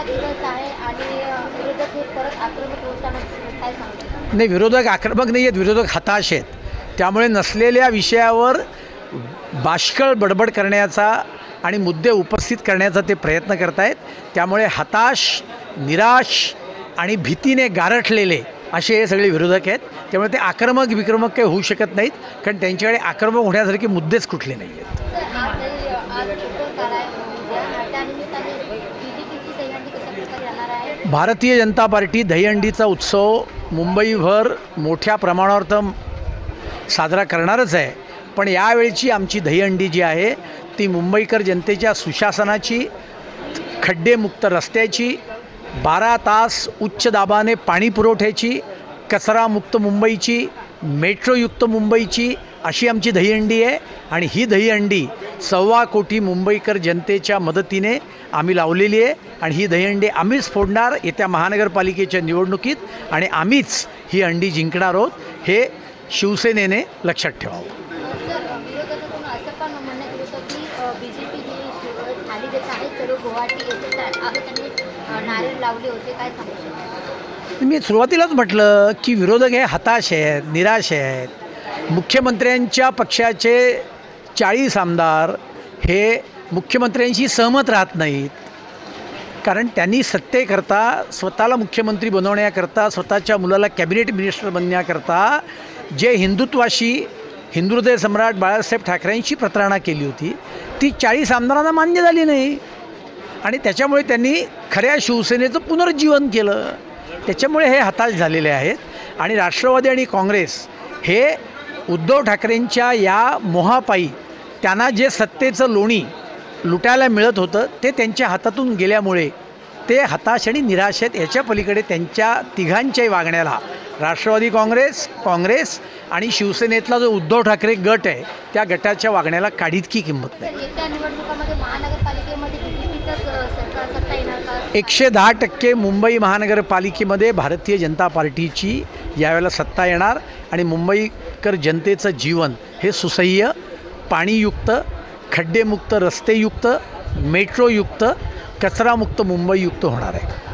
पहिला दिवस आहे आणि अ, विरोधक हे परत आक्रमक होताना दिसत आहेत. काय सांगतो नाही विरोधक आक्रमक नाही आहेत. विरोधक हताश आहेत. त्यामुळे नसलेल्या विषयावर बाष्कळ बडबड करण्याचा आणि मुद्दे उपस्थित करण्याचा ते प्रयत्न करत आहेत त्यामुळे हताश निराश आणि भीतीने गारठलेले असे हे सगळे विरोधक आहेत. त्यामुळे ते आक्रमक विक्रमक काही होऊ शकत नाहीत. कारण त्यांच्याकडे आक्रमक होण्यासारखे मुद्देच कुठले नाही आहेत भारतीय जनता पार्टी दहीहंडीचा उत्सव मुंबईभर मोठ्या प्रमाणावर तर साजरा करणारच आहे. पण यावेळची आमची दहीहंडी जी आहे ती मुंबईकर जनतेच्या सुशासनाची खड्डेमुक्त रस्त्याची बारा तास उच्च दाबाने पाणी पुरवठ्याची कचरामुक्त मुंबईची मेट्रोयुक्त मुंबईची अशी आमची दहीहंडी आहे. आणि ही दहीहंडी सव्वा कोटी मुंबईकर जनतेच्या मदतीने आम्ही लावलेली आहे आणि ही दहीहंडी आम्हीच फोडणार येत्या महानगरपालिकेच्या निवडणुकीत आणि आम्हीच ही हंडी जिंकणार आहोत हे शिवसेनेने लक्षात ठेवावं. मी सुरुवातीलाच म्हटलं की विरोधक हे हताश आहेत निराश आहेत. मुख्यमंत्र्यांच्या पक्षाचे चाळीस आमदार हे मुख्यमंत्र्यांशी सहमत राहत नाहीत. कारण त्यांनी सत्तेकरता स्वतःला मुख्यमंत्री बनवण्याकरता स्वतःच्या मुलाला कॅबिनेट मिनिस्टर बनण्याकरता जे हिंदुत्वाशी हिंदुहृदय सम्राट बाळासाहेब ठाकरेंशी प्रतारणा केली होती ती चाळीस आमदारांना मान्य झाली नाही. आणि त्याच्यामुळे त्यांनी खऱ्या शिवसेनेचं पुनर्जीवन केलं. त्याच्यामुळे हे हताश झालेले आहेत. आणि राष्ट्रवादी आणि काँग्रेस हे उद्धव ठाकरेंच्या या मोहापायी त्यांना जे सत्तेचं लोणी लुटायला मिळत होतं ते त्यांच्या हातातून गेल्यामुळे ते हताश आणि निराश आहेत. याच्या पलीकडे त्यांच्या तिघांच्याही वागण्याला राष्ट्रवादी काँग्रेस काँग्रेस आणि शिवसेनेतला जो उद्धव ठाकरे गट आहे त्या गटाच्या वागण्याला काडीतकी किंमत नाही. एकशे दहा टक्के मुंबई महानगरपालिकेमध्ये भारतीय जनता पार्टीची यावेळेला सत्ता येणार आणि मुंबईकर जनतेचं जीवन हे सुसह्य पाणीयुक्त खड्डेमुक्त रस्तेयुक्त मेट्रोयुक्त कचरामुक्त मुंबईयुक्त होणार आहे